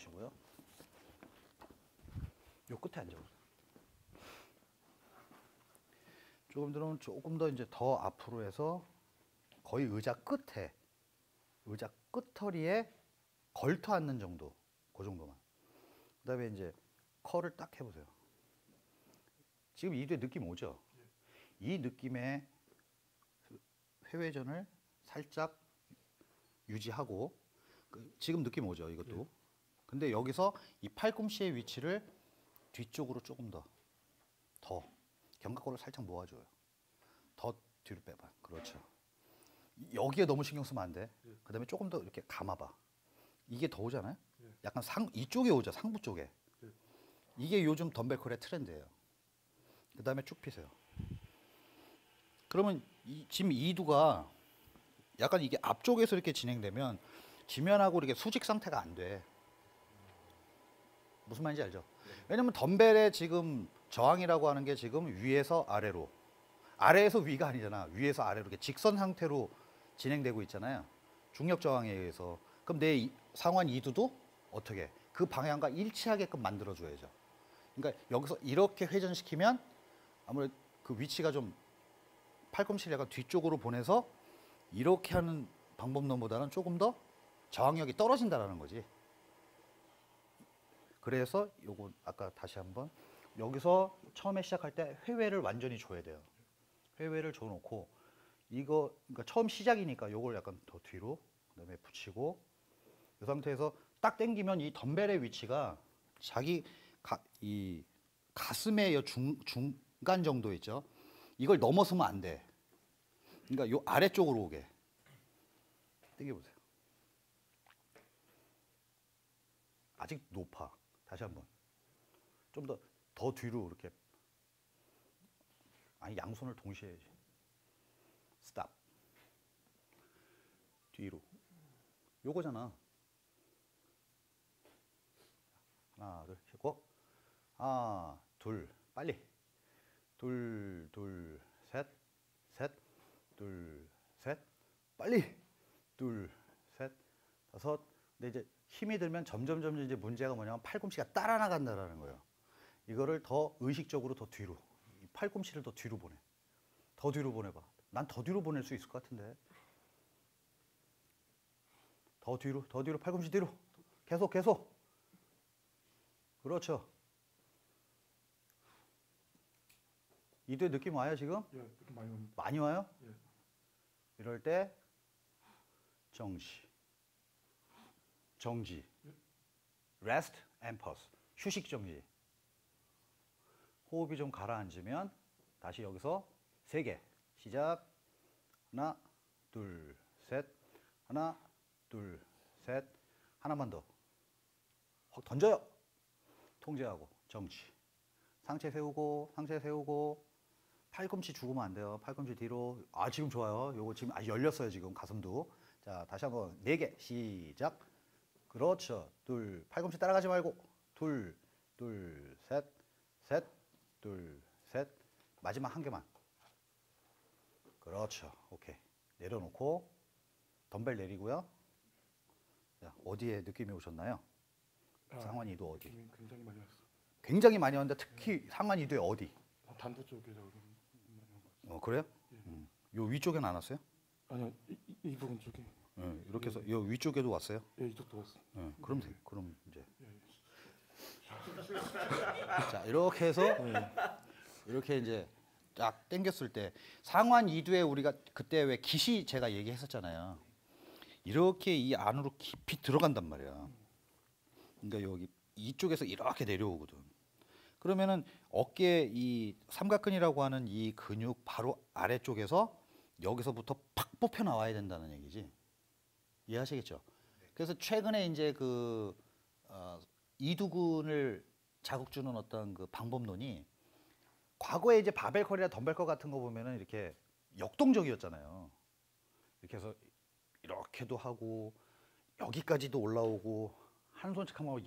앉아보시고요. 요 끝에 앉아보세요. 조금 들으면 조금 더 이제 더 앞으로 해서 거의 의자 끝에 의자 끝허리에 걸터 앉는 정도 그 정도만. 그 다음에 이제 컬을 딱 해보세요. 지금 이두에 느낌 오죠? 이 느낌의 회회전을 살짝 유지하고 그 지금 느낌 오죠 이것도 근데 여기서 이 팔꿈치의 위치를 뒤쪽으로 조금 더 더 견갑골을 살짝 모아줘요 더 뒤로 빼봐 그렇죠 여기에 너무 신경 쓰면 안 돼. 그 다음에 조금 더 이렇게 감아봐. 이게 더 오잖아요. 약간 상 이쪽에 오죠. 상부 쪽에. 이게 요즘 덤벨컬의 트렌드예요. 그 다음에 쭉 피세요. 그러면 이, 지금 이두가 약간 이게 앞쪽에서 이렇게 진행되면 지면하고 이렇게 수직 상태가 안 돼. 무슨 말인지 알죠? 왜냐면 덤벨의 지금 저항이라고 하는 게 지금 위에서 아래로 아래에서 위가 아니잖아. 위에서 아래로 이렇게 직선 상태로 진행되고 있잖아요. 중력 저항에 의해서. 그럼 내 이- 상완 이두도 어떻게 그 방향과 일치하게끔 만들어 줘야죠. 그러니까 여기서 이렇게 회전시키면 아무래도 그 위치가 좀 팔꿈치를 뒤쪽으로 보내서 이렇게 하는 방법론보다는 조금 더 저항력이 떨어진다라는 거지. 그래서 요거 아까 다시 한번 여기서 처음에 시작할 때 회외를 완전히 줘야 돼요. 회외를 줘놓고 이거 그러니까 처음 시작이니까 요걸 약간 더 뒤로 그다음에 붙이고 이 상태에서 딱 당기면 이 덤벨의 위치가 자기 가, 이 가슴의 요 중, 중간 정도 있죠. 이걸 넘어서면 안 돼. 그러니까 요 아래쪽으로 오게. 당겨보세요. 아직 높아. 다시 한번. 좀 더 더 뒤로 이렇게. 아니 양손을 동시에 해야지. 스탑. 뒤로. 요거잖아. 하나, 둘, 쉬고. 하나, 둘, 빨리. 둘, 둘, 셋, 셋, 둘, 셋, 빨리. 둘, 셋, 다섯. 근데 이제 힘이 들면 점점 점점 이제 문제가 뭐냐면 팔꿈치가 따라 나간다라는 거예요. 이거를 더 의식적으로 더 뒤로. 이 팔꿈치를 더 뒤로 보내. 더 뒤로 보내봐. 난 더 뒤로 보낼 수 있을 것 같은데. 더 뒤로, 더 뒤로, 팔꿈치 뒤로. 계속, 계속. 그렇죠. 이때 느낌 와요 지금? 예, 많이. 많이 와요? 예. 이럴 때 정지, 정지, rest and pause, 휴식 정지. 호흡이 좀 가라앉으면 다시 여기서 세 개 시작. 하나, 둘, 셋, 하나, 둘, 셋, 하나만 더. 확 던져요. 통제하고 정지. 상체 세우고 상체 세우고 팔꿈치 죽으면 안 돼요. 팔꿈치 뒤로. 아 지금 좋아요. 요거 지금 아 열렸어요 지금 가슴도. 자 다시 한번 네 개 시작. 그렇죠. 둘 팔꿈치 따라가지 말고 둘, 둘, 셋, 셋, 둘, 셋. 마지막 한 개만. 그렇죠. 오케이. 내려놓고 덤벨 내리고요. 자 어디에 느낌이 오셨나요? 아, 상완 이도 어디? 굉장히 많이 왔어. 굉장히 많이 왔는데 특히 상완 이도에 어디? 아, 단도 쪽에 저 많이 온것 같아요. 어 그래요? 음. 요 위쪽에는 안 왔어요? 아니요, 이, 이, 이 부분 쪽에. 예, 이렇게 해서 요 위쪽에도 왔어요. 예, 이쪽도 왔어. 예, 그럼 돼. 그럼 이제 예, 예. 자 이렇게 해서 이렇게 이제 딱 당겼을 때 상완 이두에 우리가 그때 왜 기시 제가 얘기했었잖아요. 이렇게 이 안으로 깊이 들어간단 말이야. 그러니까 여기 이쪽에서 이렇게 내려오거든. 그러면은 어깨 이 삼각근이라고 하는 이 근육 바로 아래쪽에서 여기서부터 팍 뽑혀 나와야 된다는 얘기지. 이해하시겠죠? 그래서 최근에 이제 그 어, 이두근을 자극 주는 어떤 그 방법론이 과거에 이제 바벨컬이나 덤벨컬 같은 거 보면은 이렇게 역동적이었잖아요. 이렇게 해서 이렇게도 하고 여기까지도 올라오고 한 손씩 하면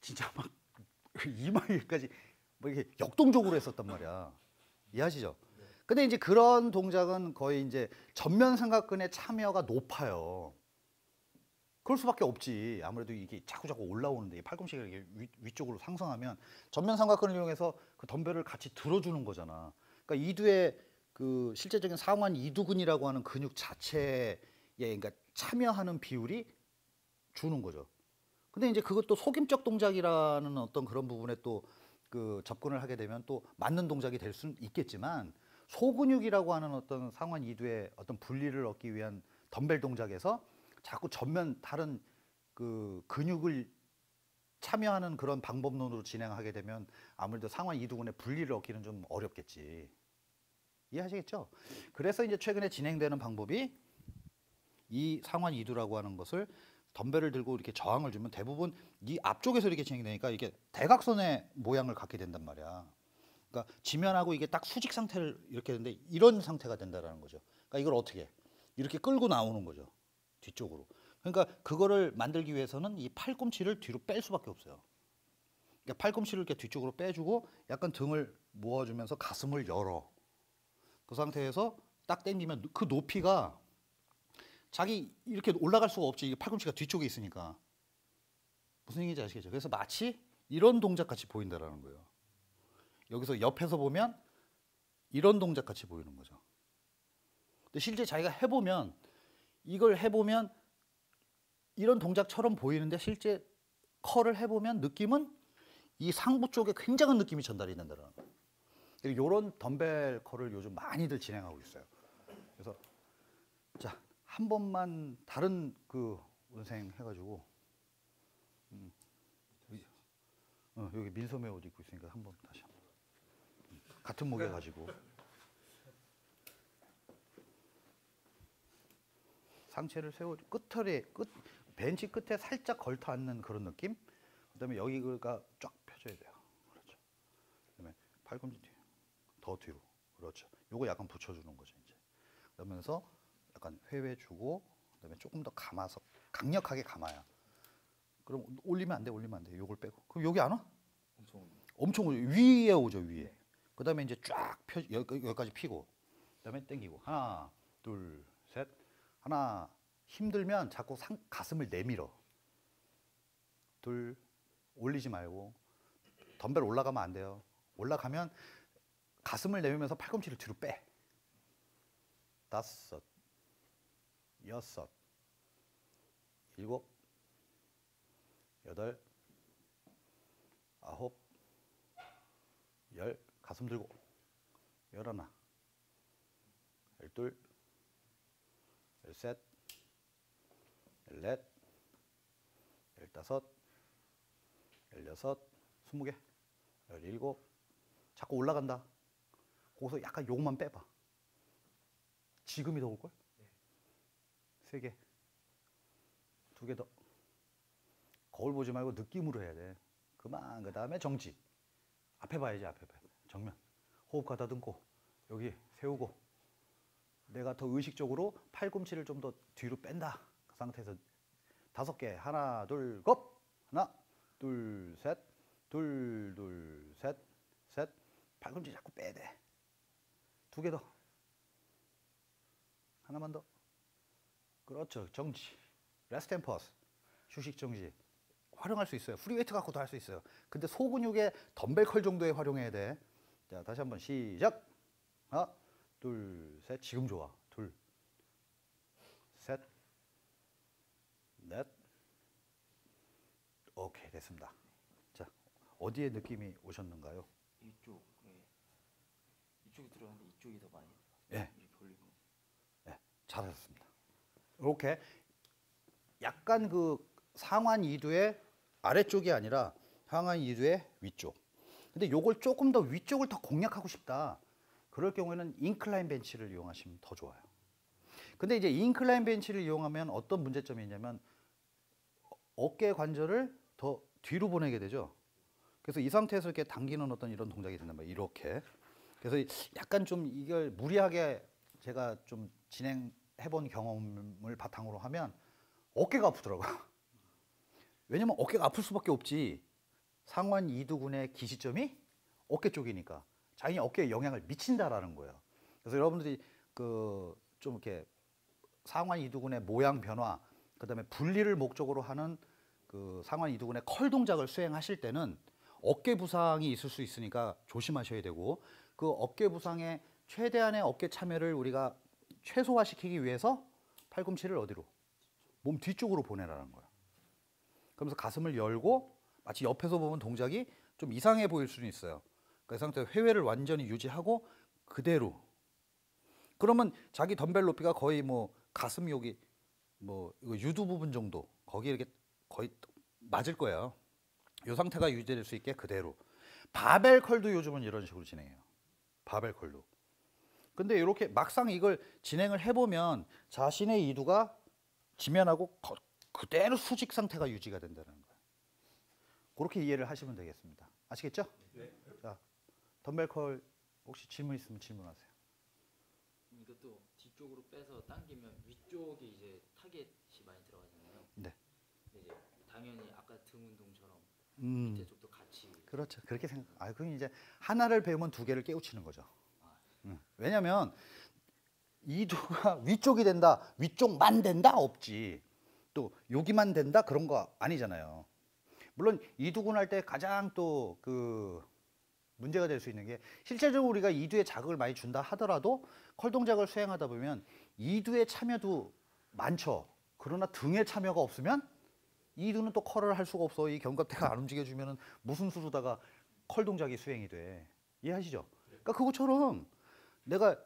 진짜 막 이마에까지 뭐 이렇게 역동적으로 했었단 말이야. 이해하시죠? 근데 이제 그런 동작은 거의 이제 전면 삼각근의 참여가 높아요. 그럴 수밖에 없지. 아무래도 이게 자꾸 자꾸 올라오는데 이 팔꿈치가 이렇게 위, 위쪽으로 상승하면 전면 삼각근을 이용해서 그 덤벨을 같이 들어주는 거잖아. 그러니까 이두의 그 실제적인 상완 이두근이라고 하는 근육 자체에 그러니까 참여하는 비율이 주는 거죠. 근데 이제 그것도 속임적 동작이라는 어떤 그런 부분에 또 그 접근을 하게 되면 또 맞는 동작이 될 수는 있겠지만 소근육이라고 하는 어떤 상완 이두의 어떤 분리를 얻기 위한 덤벨 동작에서 자꾸 전면 다른 그 근육을 참여하는 그런 방법론으로 진행하게 되면 아무래도 상완 이두근의 분리를 얻기는 좀 어렵겠지. 이해하시겠죠? 그래서 이제 최근에 진행되는 방법이 이 상완 이두라고 하는 것을 덤벨을 들고 이렇게 저항을 주면 대부분 이 앞쪽에서 이렇게 진행되니까 이게 대각선의 모양을 갖게 된단 말이야. 그러니까 지면하고 이게 딱 수직 상태를 이렇게 되는데 이런 상태가 된다라는 거죠. 그러니까 이걸 어떻게 해? 이렇게 끌고 나오는 거죠. 뒤쪽으로. 그러니까 그거를 만들기 위해서는 이 팔꿈치를 뒤로 뺄 수밖에 없어요. 그러니까 팔꿈치를 이렇게 뒤쪽으로 빼주고 약간 등을 모아주면서 가슴을 열어. 그 상태에서 딱 당기면 그 높이가 자기 이렇게 올라갈 수가 없지. 팔꿈치가 뒤쪽에 있으니까. 무슨 얘기인지 아시겠죠? 그래서 마치 이런 동작 같이 보인다라는 거예요. 여기서 옆에서 보면 이런 동작 같이 보이는 거죠. 근데 실제 자기가 해보면 이걸 해보면 이런 동작처럼 보이는데 실제 컬을 해보면 느낌은 이 상부 쪽에 굉장한 느낌이 전달이 된다는 거예요. 이런 덤벨 컬을 요즘 많이들 진행하고 있어요. 그래서 자 한 번만 다른 그 원생 해가지고 음, 여기, 어, 여기 민소매 옷 입고 있으니까 한 번 다시 한번 음, 같은 목에 가지고 상체를 세워 끝털에 끝 벤치 끝에 살짝 걸터 앉는 그런 느낌. 그다음에 여기가 쫙 펴져야 돼요. 그렇죠. 그다음에 팔꿈치 뒤, 더 뒤로. 그렇죠. 요거 약간 붙여주는 거죠 이제. 그러면서 약간 회회 주고 그다음에 조금 더 감아서 강력하게 감아야. 그럼 올리면 안 돼, 올리면 안 돼. 요걸 빼고. 그럼 여기 안 와? 엄청 엄청. 위에 오죠 위에. 그다음에 이제 쫙 펴 여기, 여기까지 피고 그다음에 당기고 하나 둘 셋 하나 힘들면 자꾸 상, 가슴을 내밀어. 둘 올리지 말고 덤벨 올라가면 안 돼요. 올라가면 가슴을 내밀면서 팔꿈치를 뒤로 빼. 다섯 여섯 일곱 여덟 아홉 열. 가슴 들고. 열하나. 열둘 열셋 열넷 열다섯 열여섯 스무 개 열일곱. 자꾸 올라간다. 거기서 약간 요것만 빼봐. 지금이 더 올걸? 세 개 두 개 더. 거울 보지 말고 느낌으로 해야 돼. 그만. 그 다음에 정지. 앞에 봐야지 앞에. 봐 정면. 호흡 가다듬고. 여기 세우고 내가 더 의식적으로 팔꿈치를 좀 더 뒤로 뺀다. 그 상태에서 다섯 개. 하나 둘곱. 하나 둘 셋 둘 둘 셋 셋. 팔꿈치 자꾸 빼야 돼 두 개 더. 하나만 더. 그렇죠. 정지. rest and pause 휴식 정지. 활용할 수 있어요. free weight 갖고도 할 수 있어요. 근데 소근육의 덤벨 curl 정도에 활용해야 돼. 자, 다시 한번 시작. 하나, 둘, 셋. 지금 좋아. 둘, 셋, 넷. 오케이, 됐습니다. 자, 어디에 느낌이 오셨는가요? 이쪽에 이쪽이 들어갔는데 이쪽이 더 많이 예. 이렇게 올리고 네, 잘하셨습니다. 이렇게 약간 그 상완 이두의 아래쪽이 아니라 상완 이두의 위쪽. 근데 요걸 조금 더 위쪽을 더 공략하고 싶다. 그럴 경우에는 인클라인 벤치를 이용하시면 더 좋아요. 근데 이제 인클라인 벤치를 이용하면 어떤 문제점이 있냐면 어깨 관절을 더 뒤로 보내게 되죠. 그래서 이 상태에서 이렇게 당기는 어떤 이런 동작이 된단 말이에요. 이렇게. 그래서 약간 좀 이걸 무리하게 제가 좀 진행해 본 경험을 바탕으로 하면 어깨가 아프더라고요. 왜냐면 어깨가 아플 수밖에 없지. 상완 이두근의 기시점이 어깨 쪽이니까 자기 어깨에 영향을 미친다라는 거예요. 그래서 여러분들이 그 좀 이렇게 상완 이두근의 모양 변화 그다음에 분리를 목적으로 하는 그 상완 이두근의 컬 동작을 수행하실 때는 어깨 부상이 있을 수 있으니까 조심하셔야 되고 그 어깨 부상의 최대한의 어깨 참여를 우리가 최소화시키기 위해서 팔꿈치를 어디로 몸 뒤쪽으로 보내라는 거야. 그러면서 가슴을 열고 마치 옆에서 보면 동작이 좀 이상해 보일 수는 있어요. 그 상태에서 회회를 완전히 유지하고 그대로. 그러면 자기 덤벨 높이가 거의 뭐 가슴 여기 뭐 유두 부분 정도 거기 이렇게 거의 맞을 거예요. 이 상태가 유지될 수 있게 그대로. 바벨 curl도 요즘은 이런 식으로 진행해요. 바벨 curl도. 근데 이렇게 막상 이걸 진행을 해보면 자신의 이두가 지면하고 거- 그대로 수직 상태가 유지가 된다는 거예요. 그렇게 이해를 하시면 되겠습니다. 아시겠죠? 자, 덤벨 curl 혹시 질문 있으면 질문하세요. 이것도 뒤쪽으로 빼서 당기면 위쪽에 이제 타겟이 많이 들어가잖아요. 네. 이제 당연히 아까 등 운동처럼 음, 밑에 쪽도 같이 그렇죠. 그렇게 생각. 아, 그럼 이제 하나를 배우면 두 개를 깨우치는 거죠. 음, 왜냐하면 이두가 위쪽이 된다, 위쪽만 된다 없지. 또 여기만 된다 그런 거 아니잖아요. 물론 이두군 할때 가장 또 그 문제가 될 수 있는 게 실제적으로 우리가 이두에 자극을 많이 준다 하더라도 curl 동작을 수행하다 보면 이두의 참여도 많죠. 그러나 등의 참여가 없으면 이두는 또 curl을 할 수가 없어. 이 견갑대가 안 움직여주면은 무슨 수로다가 curl 동작이 수행이 돼. 이해하시죠? 그러니까 그것처럼 내가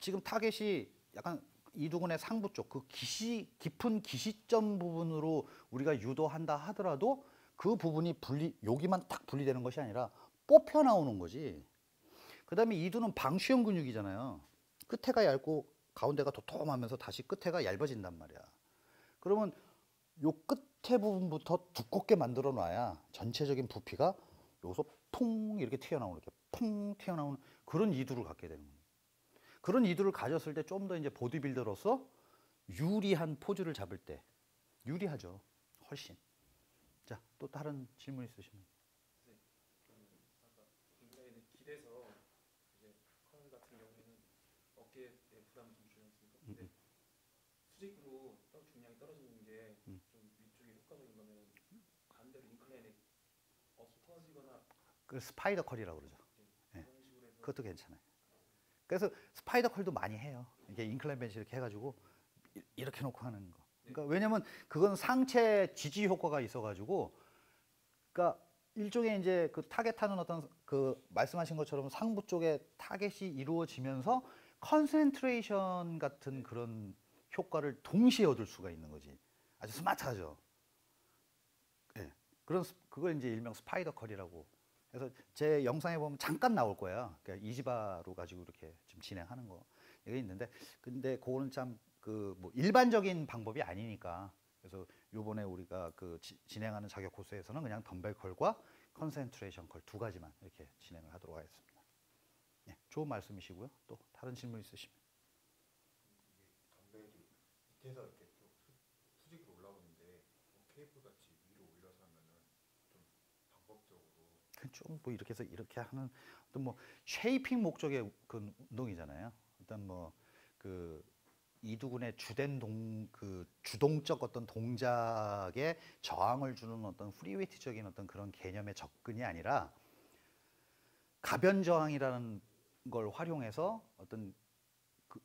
지금 타겟이 약간 이두근의 상부 쪽 그 기시 깊은 기시점 부분으로 우리가 유도한다 하더라도 그 부분이 분리 여기만 딱 분리되는 것이 아니라 뽑혀 나오는 거지. 그 다음에 이두는 방수형 근육이잖아요. 끝에가 얇고 가운데가 도톰하면서 다시 끝에가 얇아진단 말이야. 그러면 요 끝에 부분부터 두껍게 만들어 놔야 전체적인 부피가 여기서 퐁 이렇게 튀어나오는 이렇게 퐁 튀어나오는 그런 이두를 갖게 되는 거예요. 그런 이두를 가졌을 때 좀 더 이제 보디빌더로서 유리한 포즈를 잡을 때 유리하죠. 훨씬. 자, 또 다른 질문 있으시면. 길에서 이제 curl 같은 경우에는 어깨에 부담을 좀 주지 않습니까? 근데 수직으로 떨 중량이 떨어지는 게 좀 위쪽에 효과적인 거면 반대로 incline에 어수 터지거나 그 spider curl이라고 그러죠. 식으로 해서 그것도 괜찮아요. 그래서 spider curl도 많이 해요. 이게 incline 벤치 이렇게 해가지고 이- 이렇게 놓고 하는 거. 그러니까 왜냐면 그건 상체 지지 효과가 있어가지고, 그러니까 일종의 이제 그 타겟하는 어떤 그 말씀하신 것처럼 상부 쪽에 타겟이 이루어지면서 concentration 같은 그런 효과를 동시에 얻을 수가 있는 거지. 아주 스마트하죠. 예. 그런 스- 그걸 이제 일명 spider curl이라고 그래서 제 영상에 보면 잠깐 나올 거예요. 그러니까 EZ bar로 가지고 이렇게 지금 진행하는 거 이게 있는데 근데 그거는 참 그 뭐 일반적인 방법이 아니니까 그래서 요번에 우리가 그 지- 진행하는 자격 코스에서는 그냥 덤벨 curl과 concentration curl 두 가지만 이렇게 진행을 하도록 하겠습니다. 네, 좋은 말씀이시고요. 또 다른 질문 있으시면. 밑에서 이렇게 쭉 수- 수직으로 올라오는데 뭐 케이블 같이 위로 올려서 하면은 좀 방법적으로 좀뭐 이렇게 해서 이렇게 하는 어떤 뭐 shaping 목적의 그 운동이잖아요. 일단 뭐 그 이두근의 주된 동 그 주동적 어떤 동작에 저항을 주는 어떤 free weight적인 어떤 그런 개념의 접근이 아니라 가변 저항이라는 걸 활용해서 어떤 그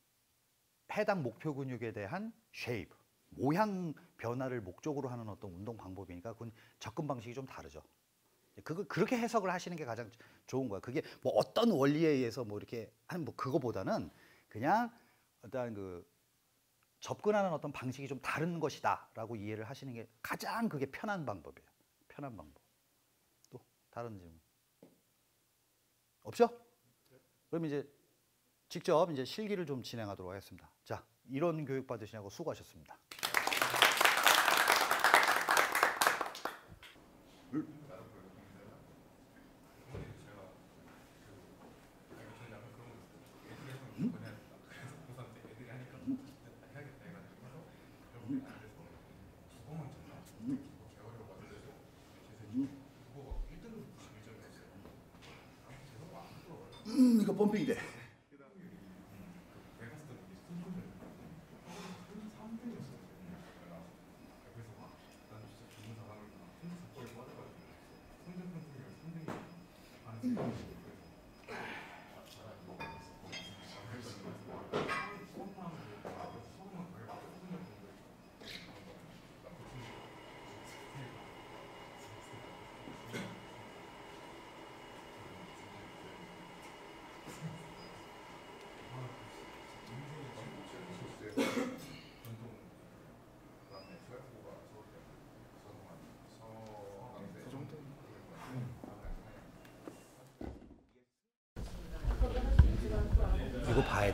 해당 목표 근육에 대한 shape 모양 변화를 목적으로 하는 어떤 운동 방법이니까 그건 접근 방식이 좀 다르죠. 그거 그렇게 해석을 하시는 게 가장 좋은 거야. 그게 뭐 어떤 원리에 의해서 뭐 이렇게 하는 뭐 그거보다는 그냥 어떤 그 접근하는 어떤 방식이 좀 다른 것이다라고 이해를 하시는 게 가장 그게 편한 방법이에요. 편한 방법. 또 다른 질문 없죠? 그럼 이제 직접 이제 실기를 좀 진행하도록 하겠습니다. 자, 이런 교육 받으시냐고 수고하셨습니다. 음, 이거 펌핑 돼. 이거 봐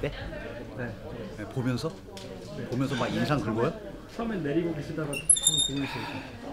야 돼? 네. 네, 보면서? 보면서 막 인상 긁어요? 처음엔 내리고 계시다가 좀 보이시니까